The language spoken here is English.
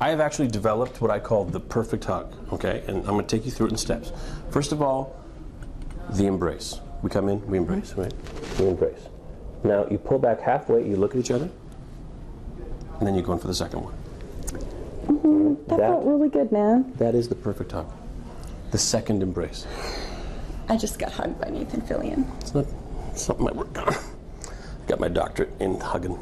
I have actually developed what I call the perfect hug, okay? And I'm going to take you through it in steps. First of all, the embrace. We come in, we embrace, right? We embrace. Now you pull back halfway, you look at each other, and then you go in for the second one. Mm-hmm. That, felt really good, man. That is the perfect hug. The second embrace. I just got hugged by Nathan Fillion. It's not It's not my work. I got my doctorate in hugging.